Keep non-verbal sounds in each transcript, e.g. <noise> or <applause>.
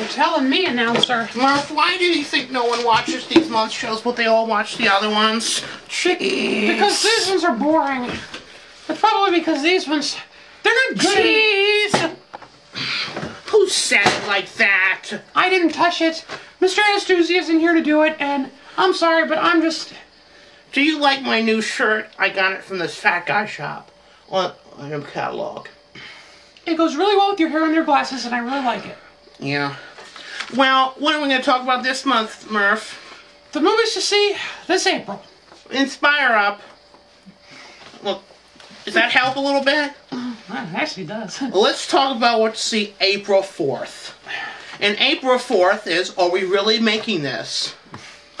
You're telling me, announcer. Murph, why do you think no one watches these month shows, but they all watch the other ones? Jeez. Because these ones are boring. It's probably because these ones, they're not good. Jeez. Who said it like that? I didn't touch it. Mr. Anastuzzi isn't here to do it, and I'm sorry, but I'm just. Do you like my new shirt? I got it from this fat guy shop on, on a catalog. It goes really well with your hair and your glasses, and I really like it. Yeah. Well, what are we going to talk about this month, Murph? The movies to see this April. Inspire up. Look, does that help a little bit? Mm, well, it actually does. <laughs> Let's talk about what to see April 4th. And April 4th is Are We Really Making This? <laughs>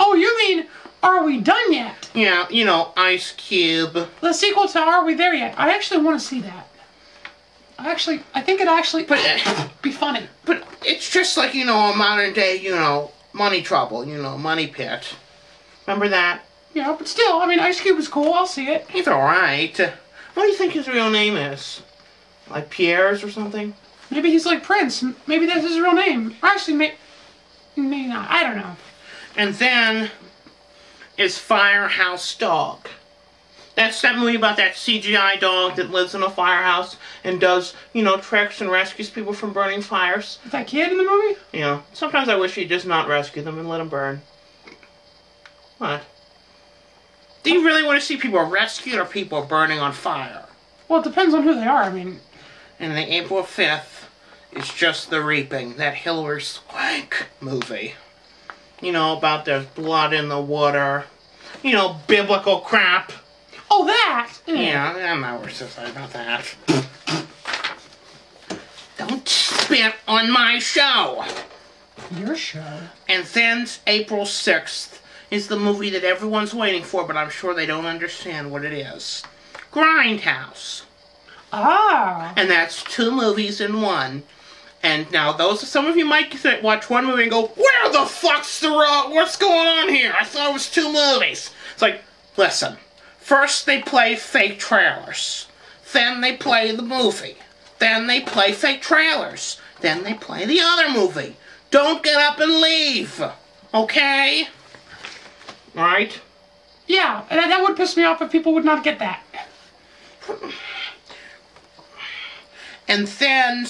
oh, you mean Are We Done Yet? Yeah, you know, Ice Cube. The sequel to Are We There Yet? I actually want to see that. Actually, I think it actually But, be funny. but it's just like, you know, a modern day, you know, money trouble, you know, money pit. Remember that? Yeah, but still, I mean, Ice Cube is cool. I'll see it. He's alright. What do you think his real name is? Like Pierre's or something? Maybe he's like Prince. Maybe that's his real name. Actually, may, may not. I don't know. And then is Firehouse Dog. That's that movie about that CGI dog that lives in a firehouse and does, you know, tricks and rescues people from burning fires. Is That kid in the movie? You know, sometimes I wish he'd just not rescue them and let them burn. What? Do you really want to see people rescued or people burning on fire? Well, it depends on who they are. I mean, And the April 5th is just the reaping, that Hilary Swank movie. You know, about there's blood in the water. You know, biblical crap. Oh, that. Yeah, I'm not to say about that. Don't spit on my show. Your show. And then April 6th is the movie that everyone's waiting for, but I'm sure they don't understand what it is. Grindhouse. Ah. And that's two movies in one. And now those some of you might say, watch one movie and go, Where the fuck's the what's going on here? I thought it was two movies. It's like, listen. First they play fake trailers. Then they play the movie. Then they play fake trailers. Then they play the other movie. Don't get up and leave. Okay? Right? Yeah, and that would piss me off if people would not get that. And then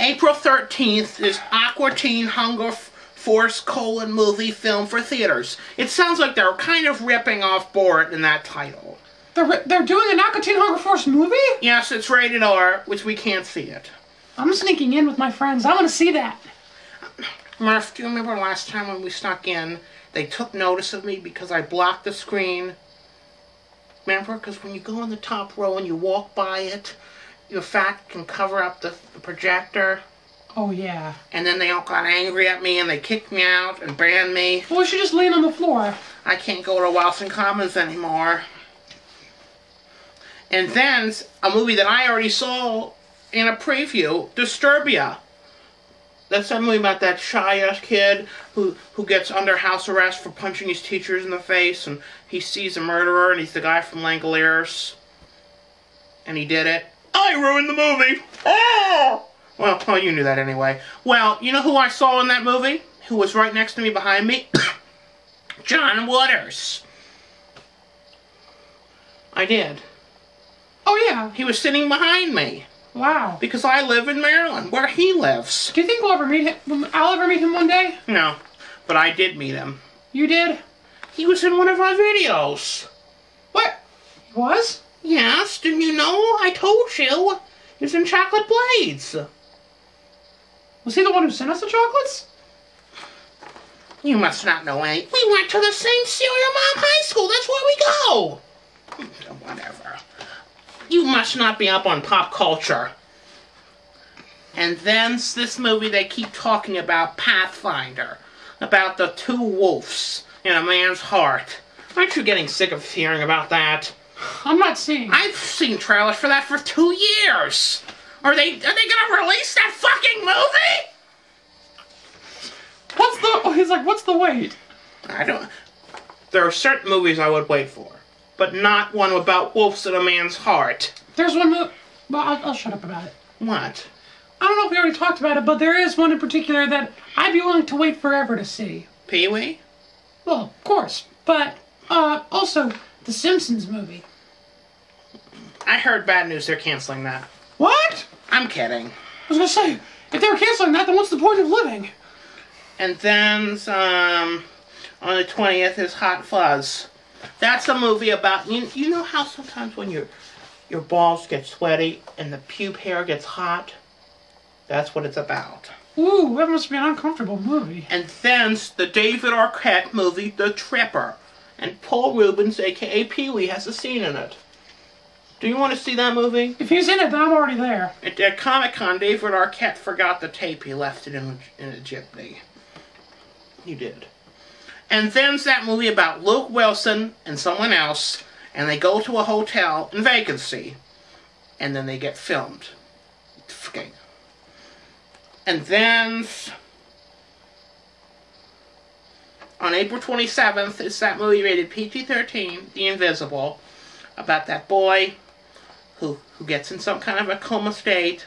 April 13th is Aqua Teen Hunger Force colon movie film for theaters. It sounds like they're kind of ripping off Borat in that title. They're they're doing an Aqua Teen Hunger Force movie. Yes, it's rated R, which we can't see it. I'm sneaking in with my friends. I want to see that. Murph, do you remember last time when we snuck in, they took notice of me because I blocked the screen? Remember? Because when you go in the top row and you walk by it, your fat can cover up the, the projector. Oh yeah. And then they all got angry at me and they kicked me out and banned me. Well, she just lean on the floor. I can't go to Wilson Commons anymore. And then a movie that I already saw in a preview, Disturbia. That's that movie about that shy ass kid who who gets under house arrest for punching his teachers in the face, and he sees a murderer, and he's the guy from Langoliers, and he did it. I ruined the movie. Oh! Well, oh, you knew that anyway. Well, you know who I saw in that movie? Who was right next to me behind me? <coughs> John Waters. I did. Oh yeah. He was sitting behind me Wow. because I live in Maryland, where he lives. Do you think we'll ever meet him? I'll ever meet him one day? No, but I did meet him. You did? He was in one of my videos. What? He was? Yes, didn't you know? I told you. He was in Chocolate Blades. Was he the one who sent us the chocolates? You must not know any. We went to the same Serial Mom High School. That's where we go. Whatever. You must not be up on pop culture. And then this movie they keep talking about Pathfinder, about the two wolves in a man's heart. Aren't you getting sick of hearing about that? I'm not seeing. I've seen trailers for that for two years. Are they are they gonna release that fucking movie? What's the? He's like, what's the wait? I don't. There are certain movies I would wait for, but not one about wolves in a man's heart. There's one. Mo- well, I'll, I'll shut up about it. What? I don't know if we already talked about it, but there is one in particular that I'd be willing to wait forever to see. Pee Wee? Well, of course, but uh, also the Simpsons movie. I heard bad news. They're canceling that. What? I'm kidding. I was gonna say, if they were canceling that, then what's the point of living? And then um, on the 20th is Hot Fuzz. That's a movie about you. You know how sometimes when your your balls get sweaty and the pube hair gets hot. That's what it's about. Ooh, that must be an uncomfortable movie. And then the David Arquette movie, The Tripper. And Paul Reubens, aka Pee Wee, has a scene in it. Do you want to see that movie? If he's in it, then I'm already there. At, at Comic Con, David Arquette forgot the tape. He left it in, in a jeepney. He did. And then's that movie about Luke Wilson and someone else, and they go to a hotel in vacancy, and then they get filmed. Okay. And then on April 27th is that movie rated PG-13, The Invisible, about that boy who who gets in some kind of a coma state,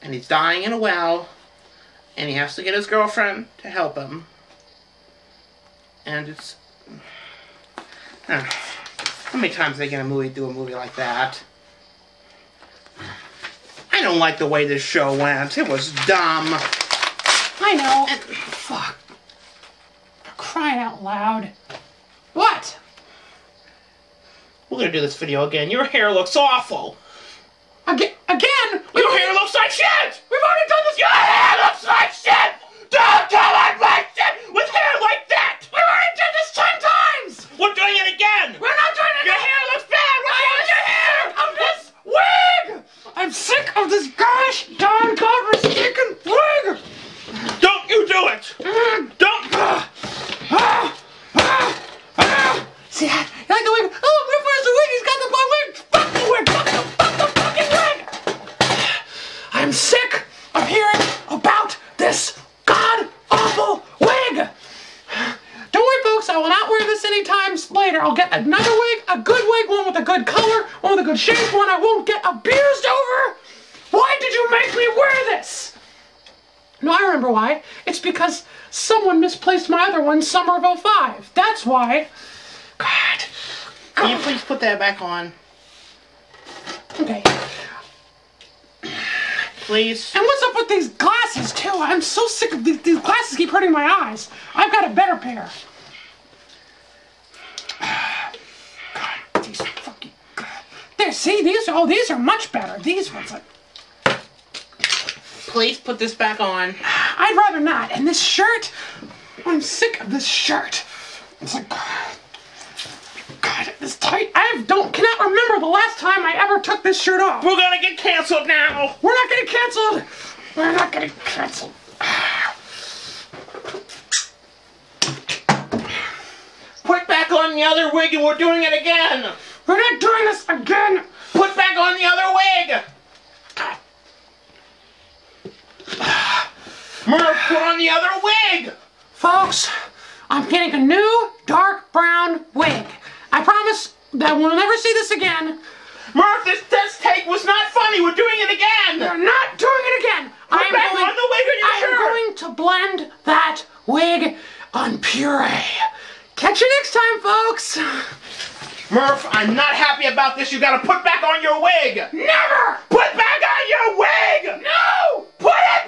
and he's dying in a well, and he has to get his girlfriend to help him. And it's <sighs> uh, how many times they get a movie do a movie like that? I don't like the way this show went. It was dumb. I know. Fuck. For crying out loud. What? We're gonna do this video again. Your hair looks awful. Again? Again? Your hair looks like shit. we've already done this. Your hair looks like shit. Don't do it like shit with hair like that. We've already done this ten times. We're doing it again. We're not doing it. again. Your hair looks bad. What's wrong with your hair? Of this wig. I'm sick of this gosh darn godforsaken wig. Don't you do it. Mm. Don't. Don't worry, folks. I will not wear this any times later. I'll get another wig, a good wig, one with a good color, one with a good shape, one I won't get abused over. Why did you make me wear this? No, I remember why. It's because someone misplaced my other one, summer of 05. That's why. God. Can you please put that back on, Okay. please? And what's up with these glasses, too? I'm so sick of these, these glasses keep hurting my eyes. I've got a better pair. God, these fucking. There, see, these are, oh, these are much better. These ones are. Please put this back on. I'd rather not. And this shirt, I'm sick of this shirt. It's like, God, this tight. I don't cannot remember the last time I ever took this shirt off. We're gonna get canceled now. We're not getting canceled. We're not getting canceled. Put back on the other wig, and we're doing it again. We're not doing this again. Put back on the other wig. Murph, put on the other wig. Folks, I'm getting a new dark brown wig. I promise that we'll never see this again. Murph, this test take was not funny. We're doing it again. We're not doing it again. Put I'm back going, on the wig on your I am shirt. going to blend that wig on puree. Catch you next time, folks. <laughs> Murph, I'm not happy about this. You gotta put back on your wig. Never! Put back on your wig! No! Put it